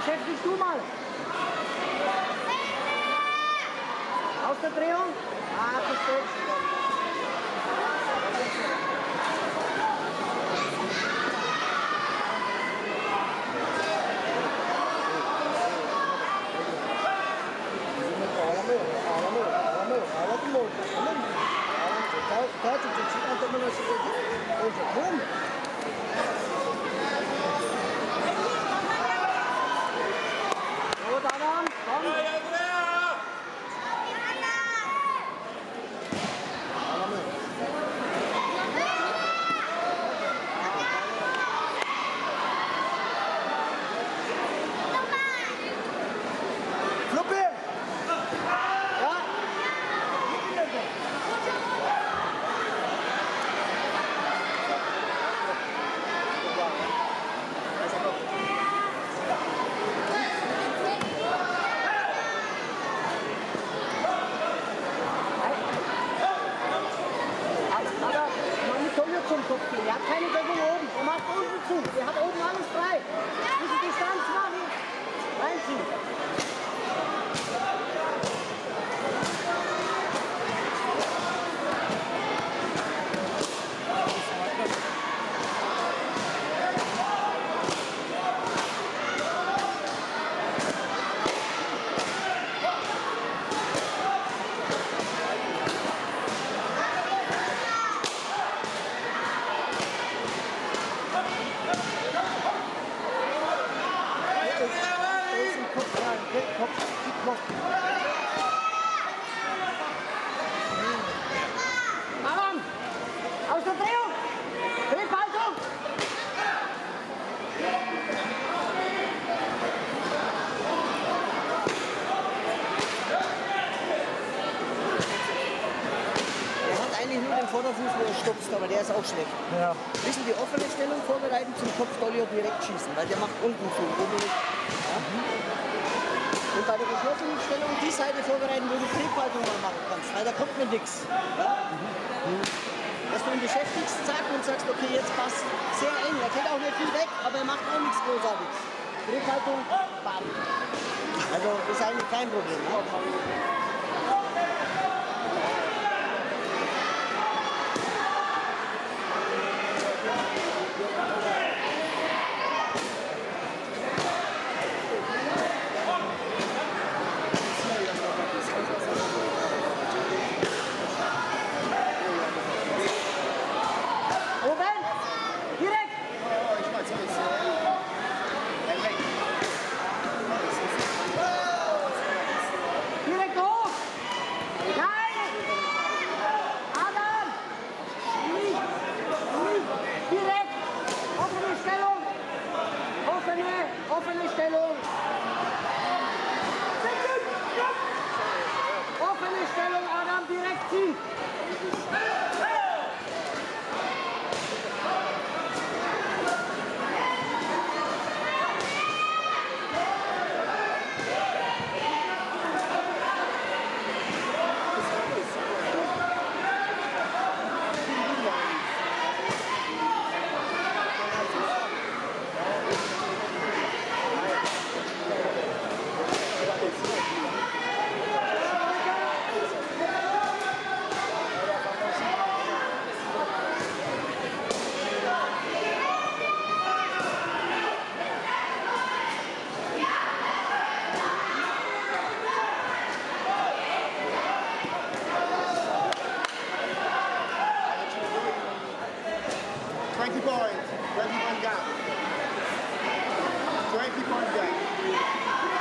Beschäftig du mal. Aus der Drehung. Ah, perfekt. Tato, gente, não estamos na cidade. Hoje é como? 頼む。Zu. Er hat oben alles frei. Diese Distanz machen. Reinziehen. Kopf Kopf, Kopf. Aram! Aus der Drehung! Drehhaltung! Er hat eigentlich nur den Vorderfuß, wo er stopft, aber der ist auch schlecht. Ja. Wissen die offene Stellung vorbereiten zum Kopfdolly direkt schießen, weil der macht unten zu, oben nicht. Ja? Und bei der geschlossenen Stellung die Seite vorbereiten, wo du Triebhaltung mal machen kannst, weil da kommt mir nichts. Ja? Dass du ihn beschäftigst, zack, und sagst, okay, jetzt passt sehr eng. Er geht auch nicht viel weg, aber er macht auch nichts Großartiges. Triebhaltung, bam. Also ist eigentlich kein Problem. Ne? Oben! Direkt! Direkt hoch! Nein! Adam! Nicht! Nicht! Direkt! Offene Stellung! Offene, offene Stellung! Frankie Boyd. Frankie Boyd got. Frankie Boyd got.